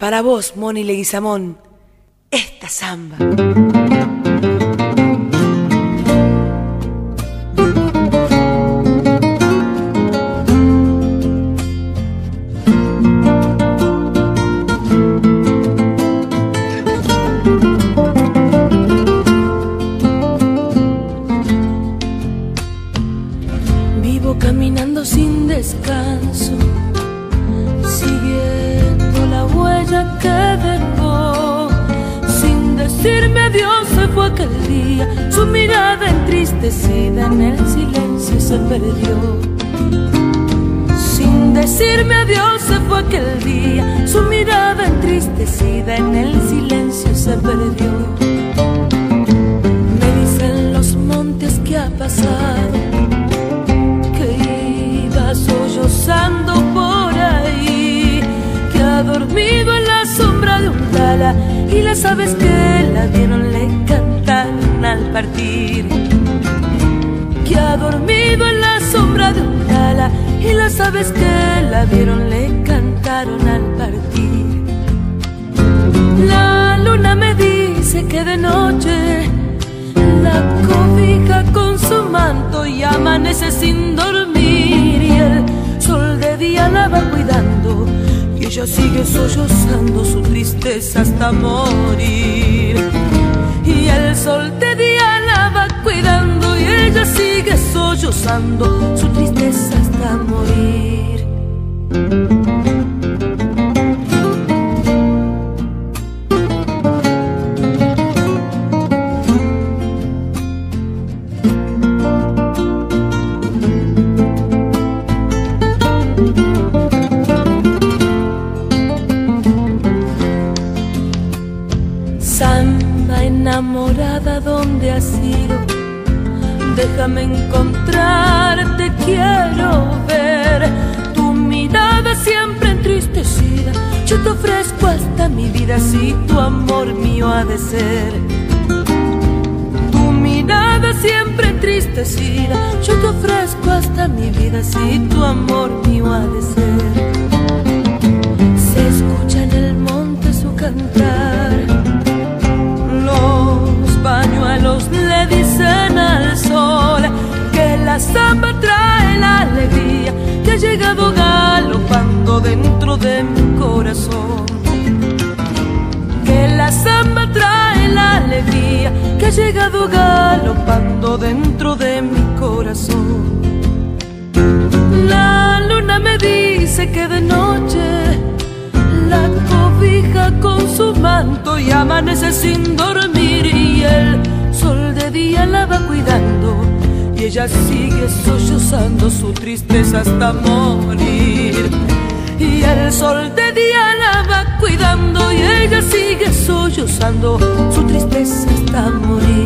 Para vos, Moni Leguizamón, esta samba. Vivo caminando sin descanso, Sin decirme adiós se fue aquel día, su mirada entristecida en el silencio se perdió. Sin decirme adiós se fue aquel día, su mirada entristecida en el silencio se perdió. Me dicen los montes que ha pasado y las aves que la vieron le cantan al partir. Que ha dormido en la sombra de un tala y las aves que la vieron le cantaron al partir. La luna me dice que de noche la cobija con su manto y amanece sin dormir y el sol de día la va cuidando ella sigue sollozando su tristeza hasta morir. Y el sol de día la va cuidando y ella sigue sollozando su Samba enamorada, ¿dónde has ido? Déjame encontrarte, quiero ver tu mirada siempre entristecida. Yo te ofrezco hasta mi vida si tu amor mío ha de ser. Tu mirada siempre entristecida. Yo te ofrezco hasta mi vida si tu amor mío ha de ser. Se escucha en el monte su cantar. De mi corazón. Que la samba trae la alegría que ha llegado galopando dentro de mi corazón. La luna me dice que de noche la cobija con su manto y amanece sin dormir y el sol de día la va cuidando y ella sigue sollozando su tristeza hasta morir y el sol de día la va cuidando y ella sigue sollozando, su tristeza está morir.